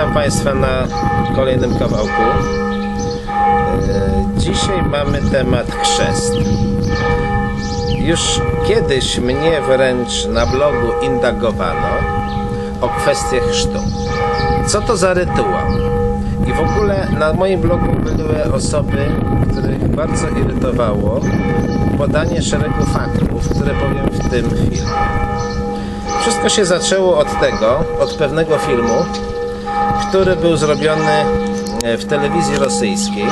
Witam Państwa na kolejnym kawałku. E, Dzisiaj mamy temat chrzest. Już kiedyś mnie wręcz na blogu indagowano o kwestię chrztu. Co to za rytuał? I w ogóle na moim blogu były osoby, których bardzo irytowało podanie szeregu faktów, które powiem w tym filmie. Wszystko się zaczęło od tego, od pewnego filmu, który był zrobiony e, w telewizji rosyjskiej,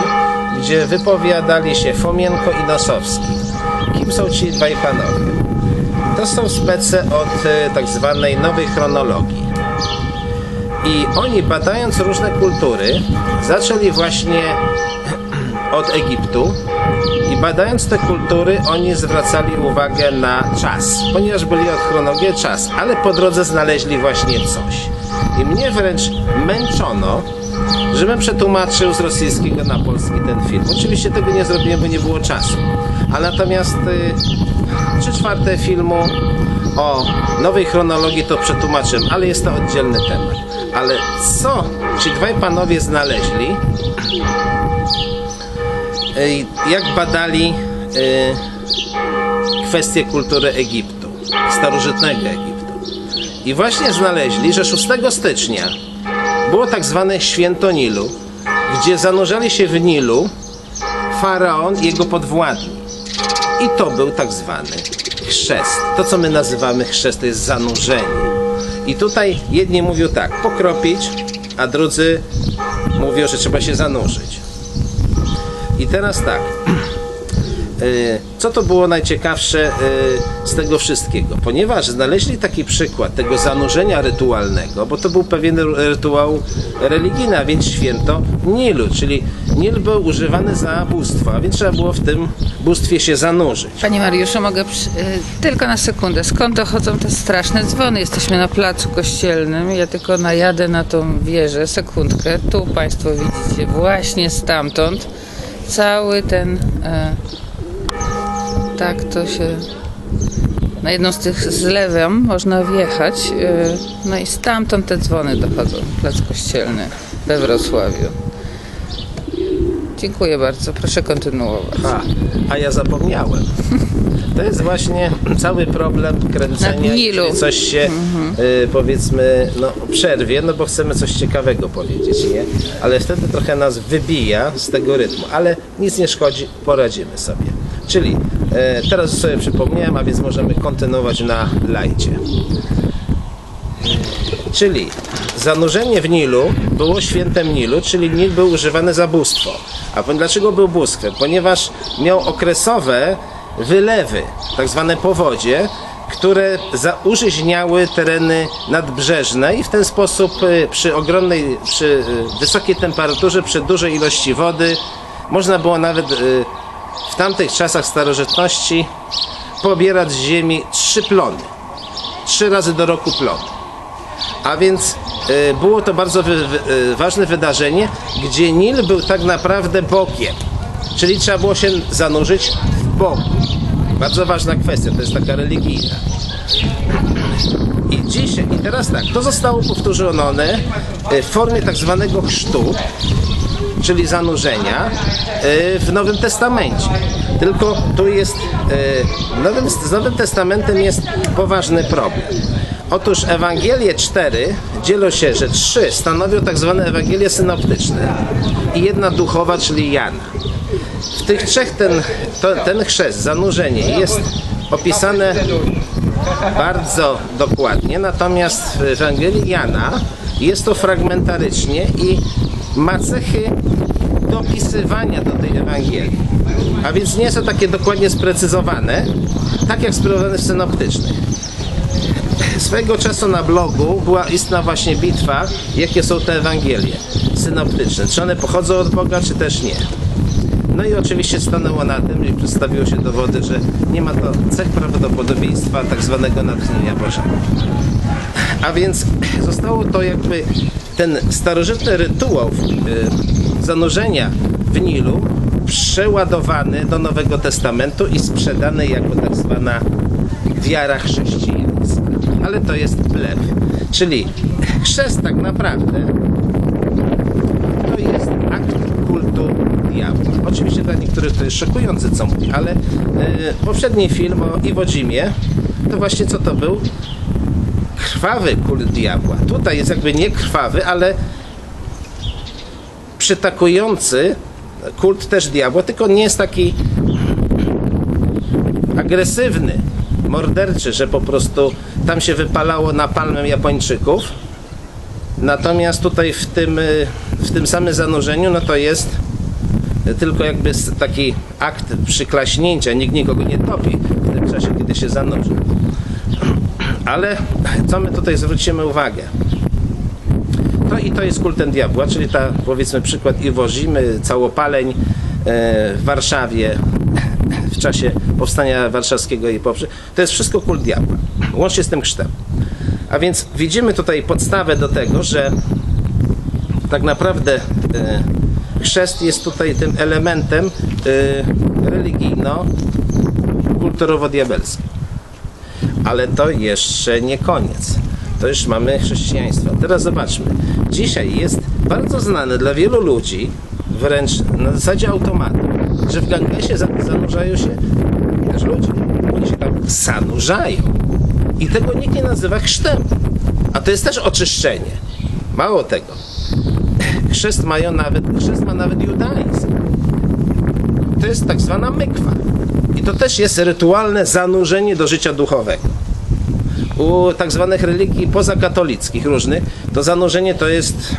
gdzie wypowiadali się Fomienko i Nosowski. Kim są ci dwaj panowie? To są spece od e, tak zwanej nowej chronologii. I oni badając różne kultury, zaczęli właśnie od Egiptu i badając te kultury, oni zwracali uwagę na czas, ponieważ byli od chronologii czas, ale po drodze znaleźli właśnie coś. I mnie wręcz męczono, żebym przetłumaczył z rosyjskiego na polski ten film. Oczywiście tego nie zrobiłem, bo nie było czasu. A natomiast y, trzy czwarte filmu o nowej chronologii to przetłumaczyłem, ale jest to oddzielny temat. Ale co ci dwaj panowie znaleźli, y, jak badali y, kwestie kultury Egiptu, starożytnego Egiptu. I właśnie znaleźli, że 6 stycznia było tak zwane święto Nilu, gdzie zanurzali się w Nilu faraon i jego podwładni. I to był tak zwany chrzest. To, co my nazywamy chrzest, to jest zanurzenie. I tutaj jedni mówią tak, pokropić, a drudzy mówią, że trzeba się zanurzyć. I teraz tak. Y, Co to było najciekawsze y, z tego wszystkiego? Ponieważ znaleźli taki przykład tego zanurzenia rytualnego, bo to był pewien rytuał religijny, a więc święto Nilu, czyli Nil był używany za bóstwo, a więc trzeba było w tym bóstwie się zanurzyć. Panie Mariuszu, mogę przy... y, tylko na sekundę. Skąd dochodzą te straszne dzwony? Jesteśmy na placu kościelnym. Ja tylko najadę na tą wieżę. Sekundkę. Tu Państwo widzicie właśnie stamtąd cały ten. E, tak to się. Na jedną z tych zlewem można wjechać. E, no i stamtąd te dzwony dochodzą. Plac kościelny we Wrocławiu. Dziękuję bardzo. Proszę kontynuować. A, a ja zapomniałem. To jest właśnie cały problem kręcenia, kiedy coś się y, powiedzmy no, przerwie, no bo chcemy coś ciekawego powiedzieć, nie? Ale wtedy trochę nas wybija z tego rytmu, ale nic nie szkodzi, poradzimy sobie. Czyli teraz sobie przypomniałem, a więc możemy kontynuować na lajcie. Czyli zanurzenie w Nilu było świętem Nilu, czyli Nil był używany za bóstwo. A dlaczego był bóstwem? Ponieważ miał okresowe wylewy, tak zwane powodzie, które zaurzyźniały tereny nadbrzeżne i w ten sposób y, przy ogromnej, przy y, wysokiej temperaturze, przy dużej ilości wody można było nawet w tamtych czasach starożytności pobierać z ziemi trzy plony. Trzy razy do roku plon. A więc y, było to bardzo wy, y, ważne wydarzenie, gdzie Nil był tak naprawdę bokiem. Czyli trzeba było się zanurzyć w boku. Bardzo ważna kwestia, to jest taka religijna. I dzisiaj, i teraz tak, to zostało powtórzone y, w formie tak zwanego chrztu, czyli zanurzenia y, w Nowym Testamencie. Tylko tu jest, w Nowym, z Nowym Testamentem jest poważny problem. Otóż Ewangelie 4 dzielą się, że trzy stanowią tak zwane Ewangelie synoptyczne i jedna duchowa, czyli Jana. W tych trzech ten, to, ten chrzest, zanurzenie jest opisane bardzo dokładnie, natomiast w Ewangelii Jana jest to fragmentarycznie i ma cechy dopisywania do tej Ewangelii. A więc nie są takie dokładnie sprecyzowane, tak jak sprecyzowane w synoptycznych. Swego czasu na blogu była istna właśnie bitwa, jakie są te Ewangelie synoptyczne. Czy one pochodzą od Boga, czy też nie. No i oczywiście stanęło na tym i przedstawiło się dowody, że nie ma to cech prawdopodobieństwa tak zwanego natchnienia Bożego. A więc zostało to jakby ten starożytny rytuał y, zanurzenia w Nilu przeładowany do Nowego Testamentu i sprzedany jako tak zwana wiara chrześcijańska. Ale to jest pleb. Czyli chrzest tak naprawdę to jest akt kultu diabła. Oczywiście dla niektórych to jest szokujące, co mówię, ale e, poprzedni film o Iwo Jimie, to właśnie co to był? Krwawy kult diabła. Tutaj jest jakby nie krwawy, ale przytakujący kult też diabła, tylko nie jest taki agresywny, morderczy, że po prostu tam się wypalało na palmę Japończyków. Natomiast tutaj w tym, w tym samym zanurzeniu, no to jest tylko jakby taki akt przyklaśnięcia. Nikt nikogo nie topi w tym czasie, kiedy się zanurzy. Ale co my tutaj zwrócimy uwagę? To i to jest kultem diabła, czyli ta powiedzmy przykład Iwozimy, całopaleń e, w Warszawie w czasie powstania warszawskiego i poprzez. To jest wszystko kult diabła, łącznie z tym chrztem. A więc widzimy tutaj podstawę do tego, że tak naprawdę e, chrzest jest tutaj tym elementem e, religijno-kulturowo-diabelskim. Ale to jeszcze nie koniec. To już mamy chrześcijaństwo. Teraz zobaczmy. Dzisiaj jest bardzo znane dla wielu ludzi, wręcz na zasadzie automatu, że w Gangesie za- zanurzają się też ludzie. Oni się tam zanurzają. I tego nikt nie nazywa chrztem. A to jest też oczyszczenie. Mało tego. Chrzest, mają nawet, chrzest ma nawet judaizm. To jest tak zwana mykwa. I to też jest rytualne zanurzenie do życia duchowego. U tak zwanych religii pozakatolickich różnych, to zanurzenie to jest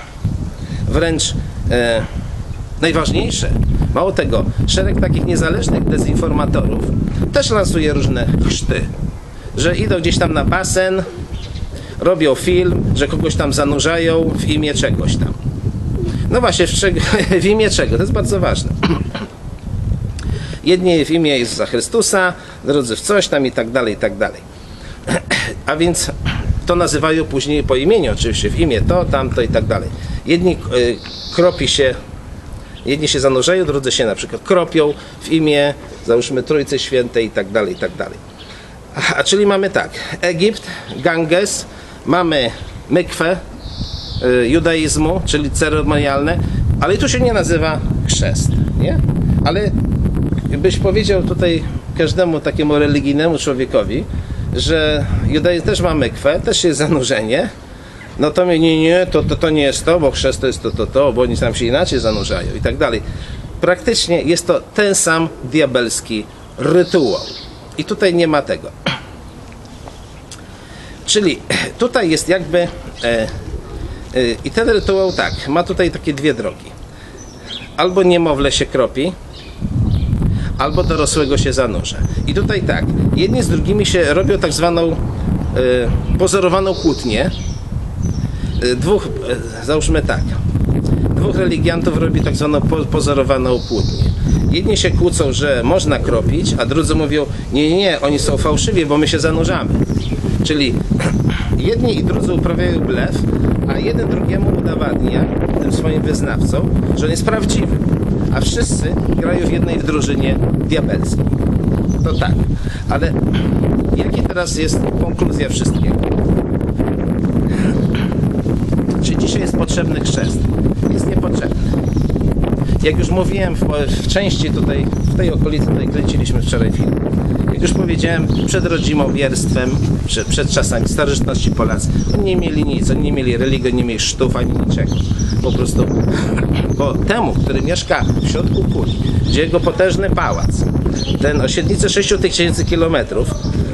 wręcz e, najważniejsze. Mało tego, szereg takich niezależnych dezinformatorów też lansuje różne chrzty, że idą gdzieś tam na basen, robią film, że kogoś tam zanurzają w imię czegoś tam. No właśnie, w, czeg- w imię czego? To jest bardzo ważne. Jedni w imię Jezusa Chrystusa, drudzy w coś tam i tak dalej, i tak dalej. A więc to nazywają później po imieniu, oczywiście, w imię to, tamto i tak dalej. Jedni y, kropi się, jedni się zanurzają, drudzy się na przykład kropią w imię, załóżmy Trójcy Świętej i tak dalej, i tak dalej. A, czyli mamy tak, Egipt, Ganges, mamy mykwę y, judaizmu, czyli ceremonialne, ale tu się nie nazywa chrzest, nie? Ale byś powiedział tutaj każdemu takiemu religijnemu człowiekowi, że judaizm też ma mykwę, też jest zanurzenie, no to mnie nie, nie, to, to, to nie jest to, bo chrzest to jest to, to, to, bo oni tam się inaczej zanurzają i tak dalej. Praktycznie jest to ten sam diabelski rytuał. I tutaj nie ma tego. Czyli tutaj jest jakby. E, e, I ten rytuał tak, ma tutaj takie dwie drogi. Albo niemowlę się kropi, albo dorosłego się zanurza. I tutaj tak, jedni z drugimi się robią tak zwaną e, pozorowaną kłótnię. E, dwóch, e, załóżmy tak, dwóch religiantów robi tak zwaną po, pozorowaną kłótnię. Jedni się kłócą, że można kropić, a drudzy mówią, nie, nie, nie, oni są fałszywi, bo my się zanurzamy. Czyli jedni i drudzy uprawiają blef, a jeden drugiemu udowadnia, tym swoim wyznawcom, że on jest prawdziwy. A wszyscy grają w jednej drużynie diabelskiej. To tak. Ale jaki teraz jest konkluzja wszystkiego? Czy dzisiaj jest potrzebny chrzest? Jest niepotrzebny. Jak już mówiłem w, w części tutaj, w tej okolicy, tutaj kręciliśmy wczoraj film. Jak już powiedziałem, przed rodzimowierstwem, przed, przed czasami starożytności Polacy, oni nie mieli nic, oni nie mieli religii, nie mieli sztów ani niczego. Po prostu, bo temu, który mieszka w środku kuli, gdzie jego potężny pałac, ten o średnicy 6000 kilometrów,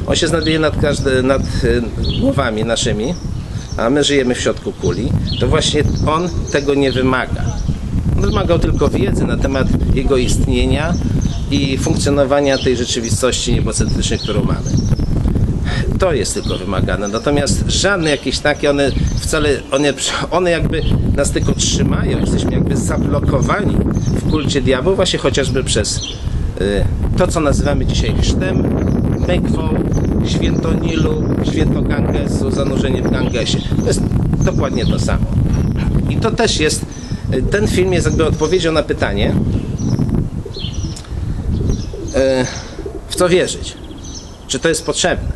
on się znajduje nad, każdy, nad y, głowami naszymi, a my żyjemy w środku kuli, to właśnie on tego nie wymaga. Wymagał tylko wiedzy na temat jego istnienia i funkcjonowania tej rzeczywistości niebocentrycznej, którą mamy. To jest tylko wymagane. Natomiast żadne jakieś takie, one wcale, one, one jakby nas tylko trzymają. Jesteśmy jakby zablokowani w kulcie diabła właśnie chociażby przez y, to, co nazywamy dzisiaj chrztem, mekwą, święto Nilu, święto Gangesu, zanurzenie w Gangesie. To jest dokładnie to samo. I to też jest, ten film jest jakby odpowiedzią na pytanie, y, w co wierzyć. Czy to jest potrzebne?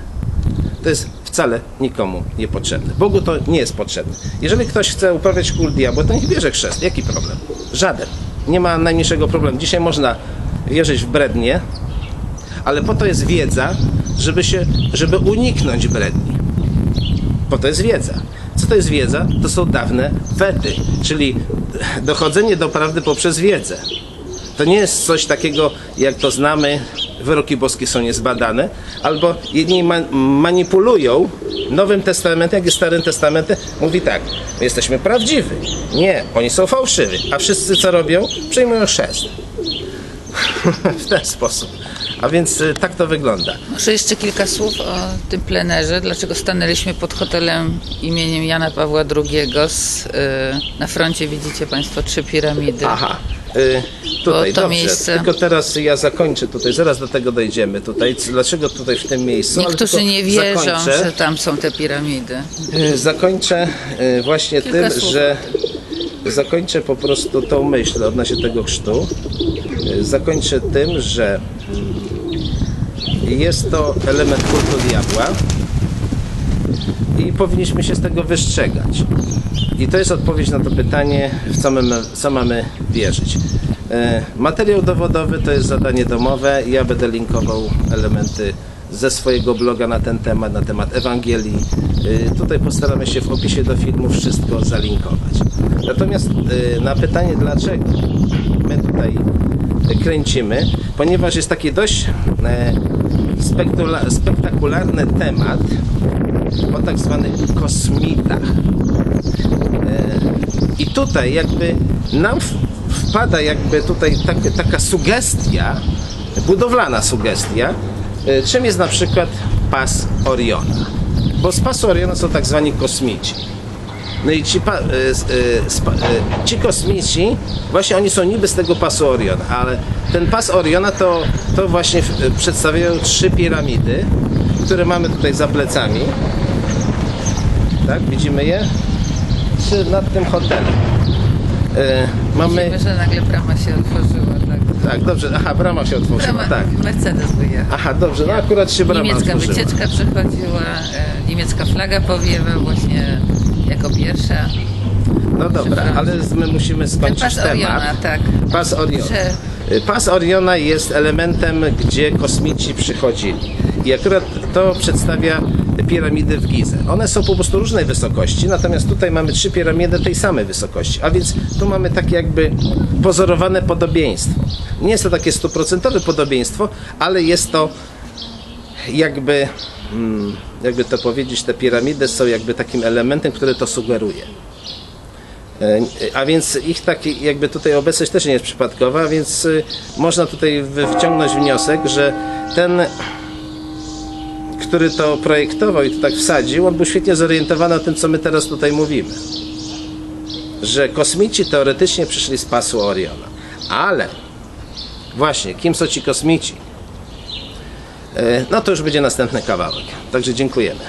To jest wcale nikomu nie potrzebny. Bogu to nie jest potrzebne. Jeżeli ktoś chce uprawiać kult diabła, to niech bierze chrzest. Jaki problem? Żaden. Nie ma najmniejszego problemu. Dzisiaj można wierzyć w brednie, ale po to jest wiedza, żeby, się, żeby uniknąć bredni. Po to jest wiedza. Co to jest wiedza? To są dawne wety, czyli dochodzenie do prawdy poprzez wiedzę. To nie jest coś takiego, jak to znamy, wyroki boskie są niezbadane, albo jedni ma- manipulują Nowym Testamentem, jak i Starym Testamentem, mówi tak, my jesteśmy prawdziwi. Nie, oni są fałszywi. A wszyscy co robią? Przyjmują chrzest. w ten sposób. A więc y, tak to wygląda. Może jeszcze kilka słów o tym plenerze. Dlaczego stanęliśmy pod hotelem imieniem Jana Pawła II? Z, y, na froncie widzicie Państwo trzy piramidy. Aha. Y, tutaj, to dobrze. miejsce- Tylko teraz ja zakończę tutaj, zaraz do tego dojdziemy. Tutaj, dlaczego tutaj w tym miejscu? Niektórzy nie wierzą, zakończę, że tam są te piramidy. y, Zakończę y, właśnie Kilka tym, że zakończę po prostu tą myśl odnośnie tego chrztu. Y, Zakończę tym, że mm, jest to element kultu diabła i powinniśmy się z tego wystrzegać. I to jest odpowiedź na to pytanie, w co, my, co mamy wierzyć. E, materiał dowodowy to jest zadanie domowe. Ja będę linkował elementy ze swojego bloga na ten temat, na temat Ewangelii. E, tutaj postaramy się w opisie do filmu wszystko zalinkować. Natomiast e, na pytanie, dlaczego my tutaj kręcimy, ponieważ jest taki dość e, spektakularny temat o tak zwanych kosmitach. I tutaj jakby nam wpada jakby tutaj tak, taka sugestia, budowlana sugestia, e, czym jest na przykład pas Oriona. Bo z pasu Oriona są tak zwani kosmici. No i ci, pa, spa, e, ci kosmici, właśnie oni są niby z tego pasu Oriona, ale ten pas Oriona to, to właśnie przedstawiają trzy piramidy, które mamy tutaj za plecami. Tak, widzimy je? Trzy nad tym hotelem. Mamy. Wiemy, że nagle brama się otworzyła. Tak. Tak, dobrze. Aha, brama się otworzyła. Brama, Tak. Mercedes wyjechał. Aha, dobrze, no akurat się brama Niemiecka otworzyła. wycieczka przechodziła, niemiecka flaga powiewa właśnie jako pierwsza. No dobra, ale my musimy skończyć pas temat. Oriona, tak. Pas Oriona. Że- Pas Oriona jest elementem, gdzie kosmici przychodzili. I akurat to przedstawia piramidy w Gizę. One są po prostu różnej wysokości, natomiast tutaj mamy trzy piramidy tej samej wysokości. A więc tu mamy takie jakby pozorowane podobieństwo. Nie jest to takie stuprocentowe podobieństwo, ale jest to jakby, jakby to powiedzieć, te piramidy są jakby takim elementem, który to sugeruje. E, A więc ich taki, jakby tutaj obecność też nie jest przypadkowa, więc y, można tutaj wy- wyciągnąć wniosek, że ten, który to projektował i to tak wsadził, on był świetnie zorientowany o tym, co my teraz tutaj mówimy. Że kosmici teoretycznie przyszli z pasu Oriona. Ale właśnie, kim są ci kosmici? E, No to już będzie następny kawałek. Także dziękujemy.